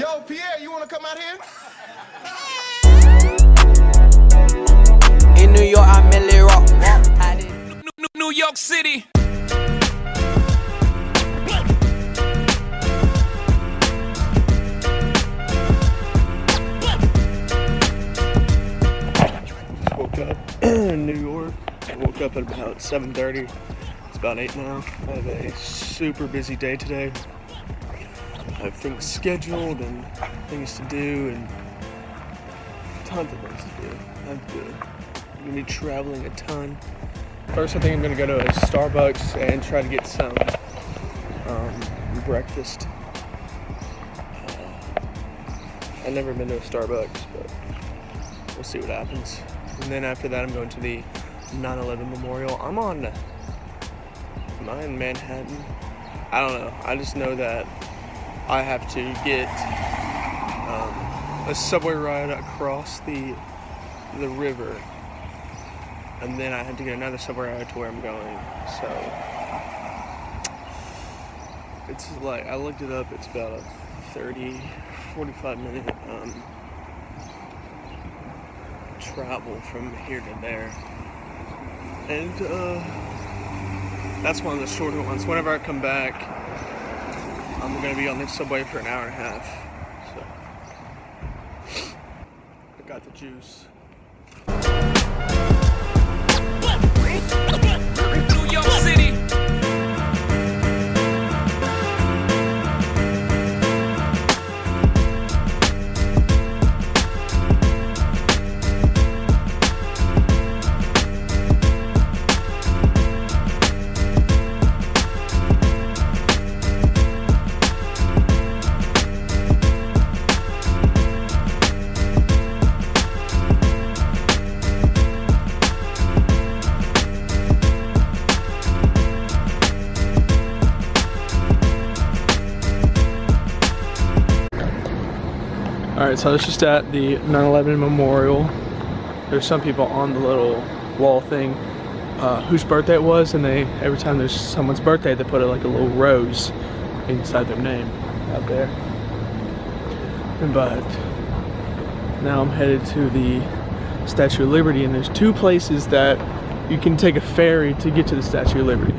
Yo, Pierre, you wanna come out here? In New York, I merely rock. New, New York City. woke up in New York. I woke up at about 7.30. It's about 8 now. I have a super busy day today. I have things scheduled and things to do and tons of things to do. I'm. I'm gonna be traveling a ton. First, I think I'm gonna go to a Starbucks and try to get some um, breakfast. Uh, I've never been to a Starbucks, but we'll see what happens. And then after that, I'm going to the 9/11 Memorial. I'm on. Am I in Manhattan? I don't know. I just know that I have to get um, a subway ride across the the river, and then I have to get another subway ride to where I'm going. So it's like I looked it up. It's about a 30, 45 minute. Um, travel from here to there. And uh, that's one of the shorter ones. Whenever I come back, I'm gonna be on this subway for an hour and a half. So I got the juice. All right, so I was just at the 9/11 memorial. There's some people on the little wall thing uh, whose birthday it was, and they every time there's someone's birthday, they put a, like a little rose inside their name out there. But now I'm headed to the Statue of Liberty, and there's two places that you can take a ferry to get to the Statue of Liberty.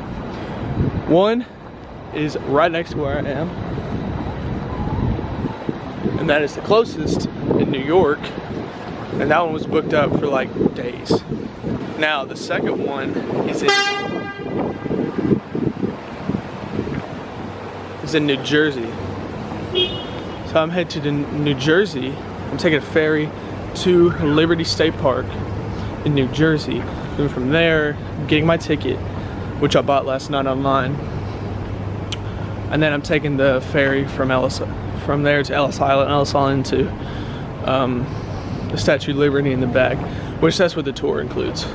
One is right next to where I am, and that is the closest in New York. And that one was booked up for like days. Now the second one is in is in New Jersey. So I'm headed to New Jersey. I'm taking a ferry to Liberty State Park in New Jersey. Then from there, I'm getting my ticket, which I bought last night online. And then I'm taking the ferry from Ellis, from there to Ellis Island, Ellis Island to um, the Statue of Liberty in the back, which that's what the tour includes.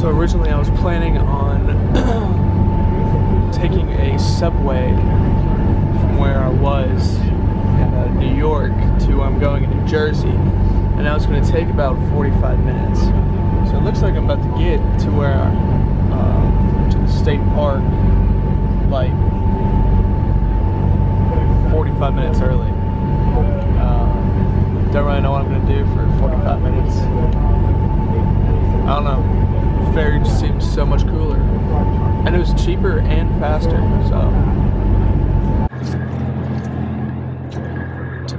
So originally I was planning on taking a subway from where I was in uh, New York to where I'm going in New Jersey, and now it's going to take about 45 minutes. So it looks like I'm about to get to where uh, to the state park like 45 minutes early. Uh, don't really know what I'm going to do for 45 minutes. I don't know. Ferry just seems so much cooler. And it was cheaper and faster, so.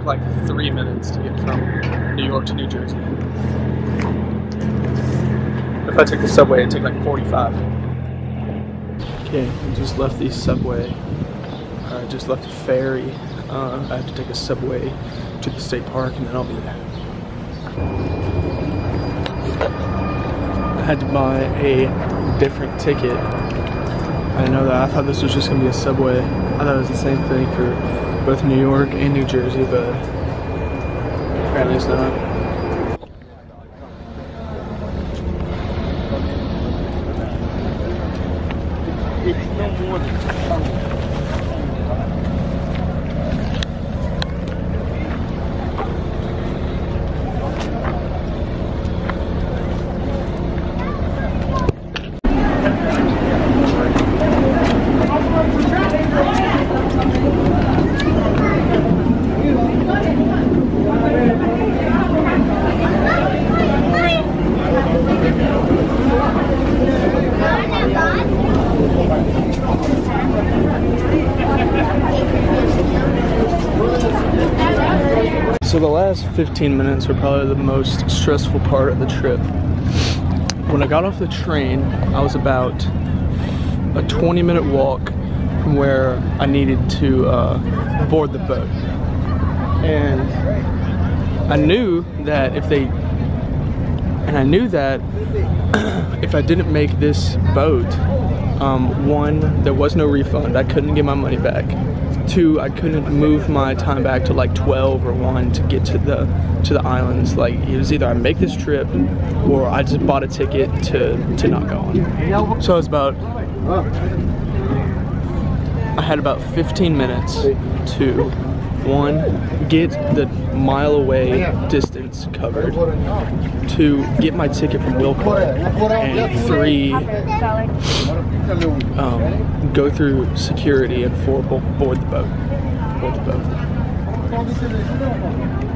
Like three minutes to get from New York to New Jersey. If I took the subway, it'd take like 45. Okay, I just left the subway. I just left the ferry. Uh, I have to take a subway to the state park and then I'll be there. I had to buy a different ticket. I know that. I thought this was just gonna be a subway. I thought it was the same thing for both New York and New Jersey, but apparently it's not. Last 15 minutes were probably the most stressful part of the trip. When I got off the train, I was about a 20 minute walk from where I needed to uh, board the boat. And I knew that if they, and I knew that if I didn't make this boat, um, one, there was no refund. I couldn't get my money back. Two, I couldn't move my time back to like 12 or 1 to get to the to the islands. Like it was either I make this trip or I just bought a ticket to to not go on. So was about I had about 15 minutes to one get the mile away distance covered, two get my ticket from will call, and three um, go through security and four bo- board the boat. Board the boat.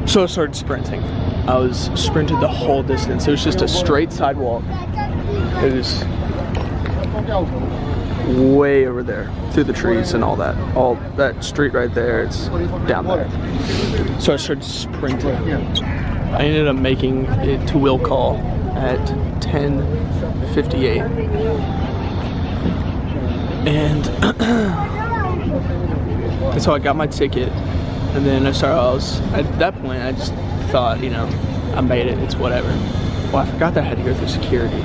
So I started sprinting. I was sprinted the whole distance. It was just a straight sidewalk. It was way over there through the trees and all that. All that street right there, it's down there. So I started sprinting. I ended up making it to will call at 10:58, and so I got my ticket, and then I started. I was at that point. I just thought, you know, I made it. It's whatever. Well, I forgot that I had to go through security.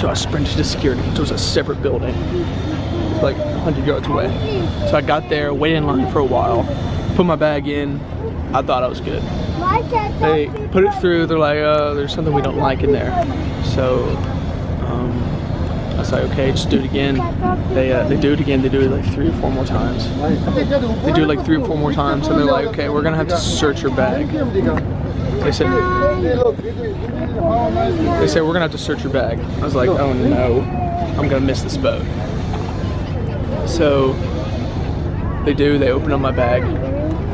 So I sprinted to security, which was a separate building, It's like 100 yards away. So I got there, waited in line for a while, put my bag in. I thought I was good. They put it through. They're like, "Oh, there's something we don't like in there." So um, was like, "Okay, just do it again." They uh, they do it again. They do it like three or four more times. They do it like three or four more times, and they're like, "Okay, we're gonna have to search your bag." They said they said we're gonna have to search your bag. I was like, "Oh no, I'm gonna miss this boat." So they do. They open up my bag.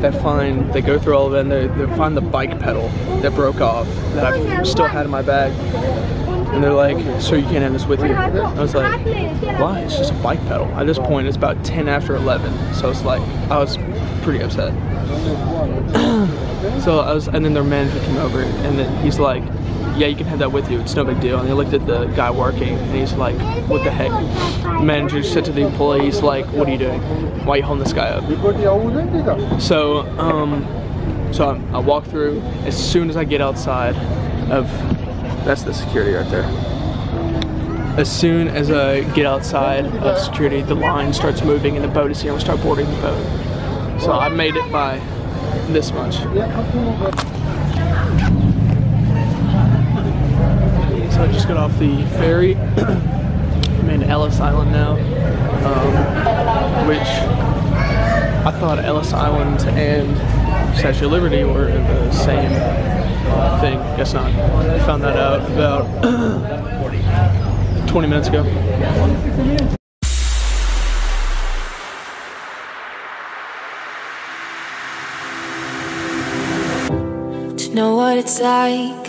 They find. They go through all of it. And they, they find the bike pedal that broke off that I still had in my bag. And they're like, "So you can't have this with you?" I was like, "Why? It's just a bike pedal." At this point, it's about 10 after 11. So it's like I was pretty upset. so I was, and then their manager came over, and then he's like, "Yeah, you can have that with you. It's no big deal." And he looked at the guy working, and he's like, "What the heck?" The manager said to the employee, "He's like, what are you doing? Why are you holding this guy up?" So, um, so I, I walk through. As soon as I get outside of, that's the security right there. As soon as I get outside of security, the line starts moving and the boat is here. We start boarding the boat. So I made it by this much. So I just got off the ferry. I'm in Ellis Island now, um, which I thought Ellis Island and Statue of Liberty were the same thing. Guess not. I found that out about 20 minutes ago. To know what it's like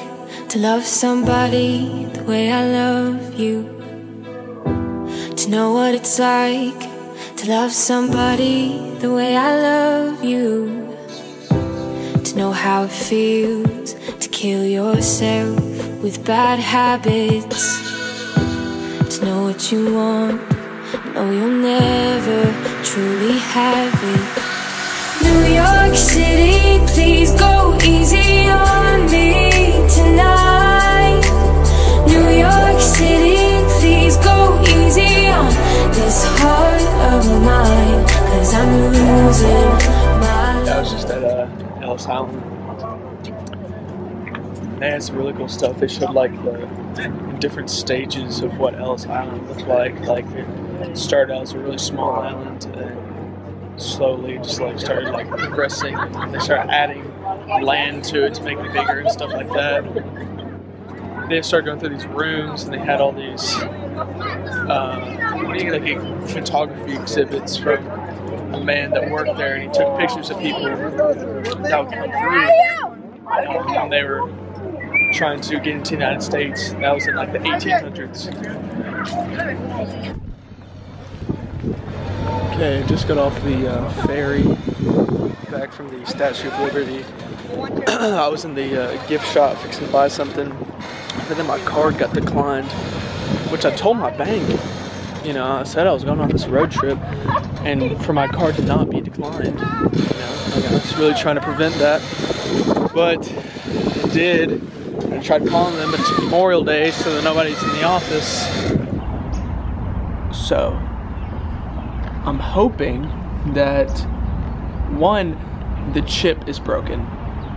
to love somebody the way I love you. To know what it's like to love somebody the way I love you. To know how it feels to kill yourself with bad habits. To know what you want, know you'll never truly have it. New York City, please go easy on me tonight. New York City, please go easy on this heart of mine. Cause I'm losing Ellis Island. They had some really cool stuff. They showed like the different stages of what Ellis Island looked like. Like it started out as a really small island and slowly just like started like progressing. They started adding land to it to make it bigger and stuff like that. They started going through these rooms and they had all these uh, like photography exhibits from a man that worked there and he took pictures of people that would come through and they were trying to get into the United States. That was in like the 1800s. Okay, just got off the uh, ferry back from the Statue of Liberty. I was in the uh, gift shop fixing to buy something, and then my card got declined, which I told my bank. You know, I said I was going on this road trip, and for my card to not be declined. You know, like I was really trying to prevent that, but it did. I tried calling them, but it's Memorial Day, so that nobody's in the office. So, I'm hoping that one, the chip is broken,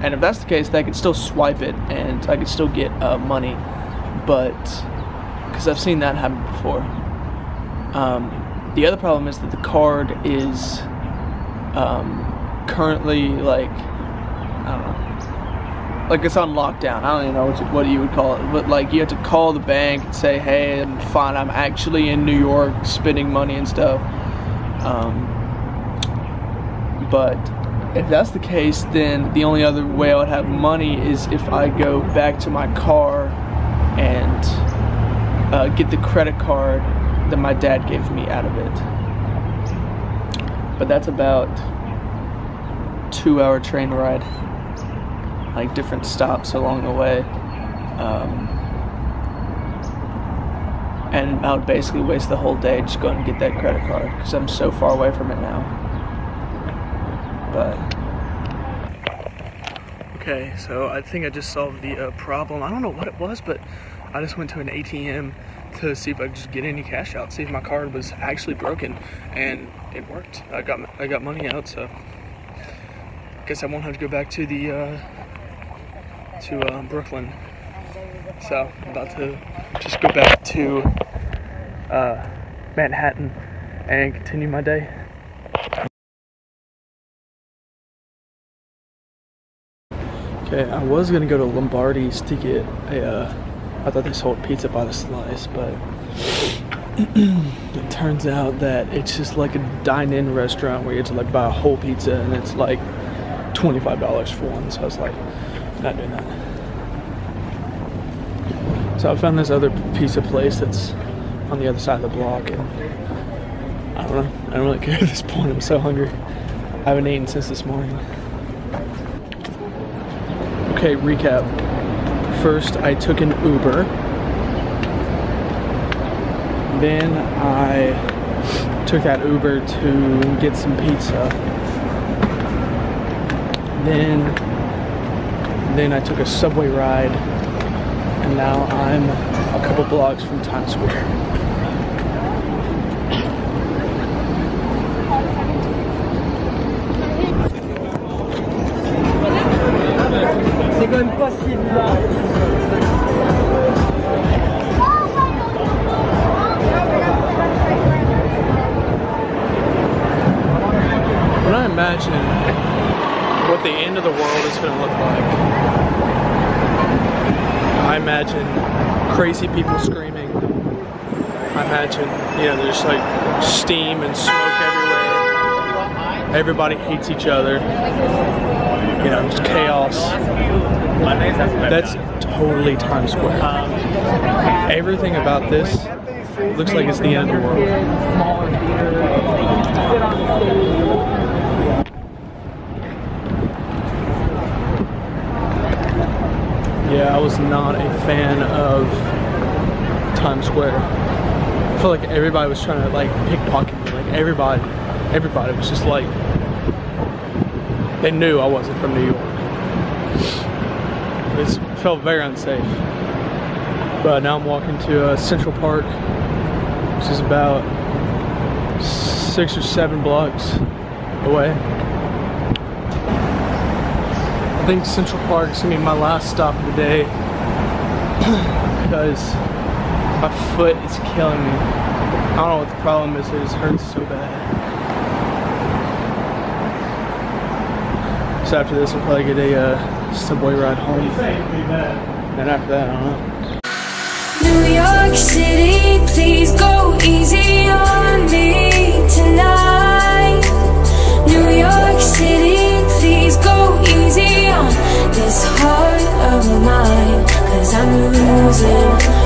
and if that's the case, they could still swipe it, and I could still get uh, money. But because I've seen that happen before. Um, the other problem is that the card is um, currently like I don't know, like it's on lockdown. I don't even know what you, what you would call it, but like you have to call the bank and say, "Hey, I'm fine. I'm actually in New York, spending money and stuff." Um, but if that's the case, then the only other way I would have money is if I go back to my car and uh, get the credit card that my dad gave me out of it. But that's about two hour train ride, like different stops along the way. Um, and I would basically waste the whole day just going to get that credit card because I'm so far away from it now. But okay, so I think I just solved the uh, problem. I don't know what it was, but I just went to an ATM to see if I could just get any cash out, see if my card was actually broken, and it worked. I got I got money out, so I guess I won't have to go back to the uh, to uh, Brooklyn. So I'm about to just go back to uh, Manhattan and continue my day. Okay, I was gonna go to Lombardi's to get a. I thought they sold pizza by the slice, but it turns out that it's just like a dine-in restaurant where you have to like buy a whole pizza and it's like twenty-five dollars for one. So I was like, not doing that. So I found this other pizza place that's on the other side of the block, and I don't know. I don't really care at this point. I'm so hungry. I haven't eaten since this morning. Okay, recap. First, I took an Uber. Then I took that Uber to get some pizza. Then, then I took a subway ride, and now I'm a couple blocks from Times Square. C'est quand même pas si évident. When I imagine what the end of the world is going to look like, I imagine crazy people screaming. I imagine, you know, there's like steam and smoke everywhere. Everybody hates each other. You know, it's chaos. That's totally Times Square. Everything about this looks like it's the end of the world. Yeah, I was not a fan of Times Square. I feel like everybody was trying to like pickpocket me. Like everybody, everybody was just like they knew I wasn't from New York. It felt very unsafe. But now I'm walking to uh, Central Park, which is about six or seven blocks away. I think Central Park is gonna be my last stop of the day because my foot is killing me. I don't know what the problem is, it just hurts so bad. So after this, we'll probably get a uh, subway ride home. And after that, I don't know. New York City, please go easy on me tonight. New York City, please go easy on this heart of mine. Cause I'm losing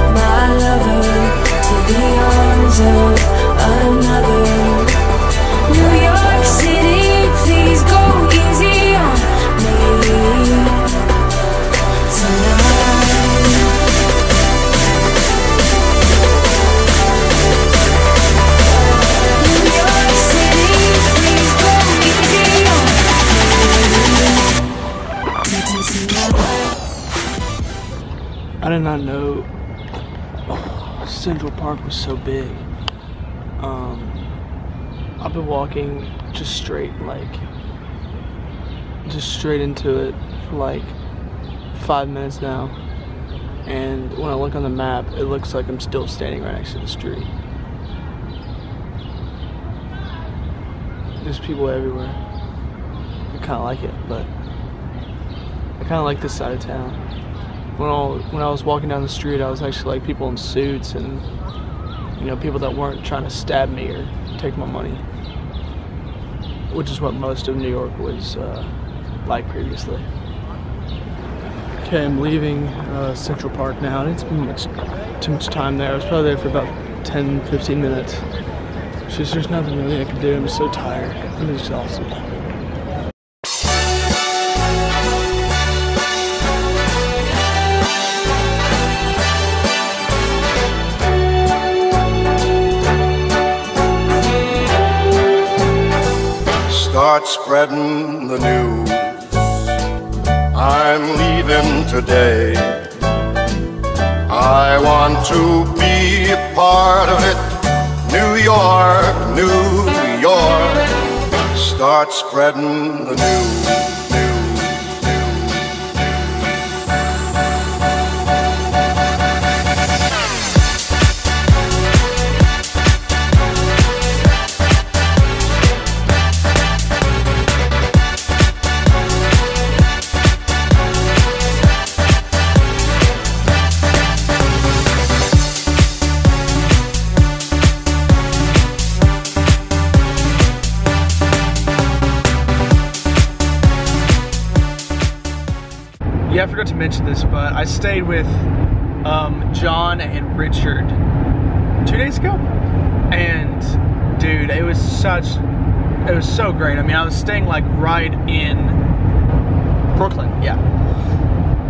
Central Park was so big. Um, I've been walking just straight, like, just straight into it for like five minutes now. And when I look on the map, it looks like I'm still standing right next to the street. There's people everywhere. I kind of like it, but I kind of like this side of town. When I, when I was walking down the street, I was actually like people in suits and you know people that weren't trying to stab me or take my money, which is what most of New York was uh, like previously. Okay, I'm leaving uh, Central Park now, and it's been much too much time there. I was probably there for about 10, 15 minutes. It's just there's nothing really I can do. I'm so tired. I'm exhausted. Start spreading the news. I'm leaving today. I want to be a part of it. New York, New York. Start spreading the news. news, Yeah, I forgot to mention this, but I stayed with um, John and Richard two days ago, and dude, it was such, it was so great. I mean, I was staying like right in Brooklyn, yeah.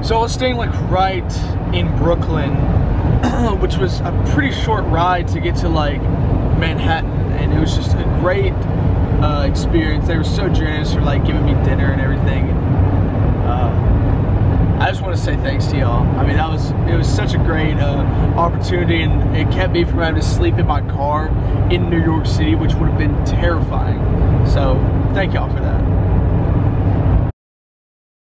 So I was staying like right in Brooklyn, which was a pretty short ride to get to like Manhattan, and it was just a great uh, experience. They were so generous for like giving me dinner and everything. Uh, I just want to say thanks to y'all. I mean, that was it was such a great uh, opportunity, and it kept me from having to sleep in my car in New York City, which would have been terrifying. So, thank y'all for that.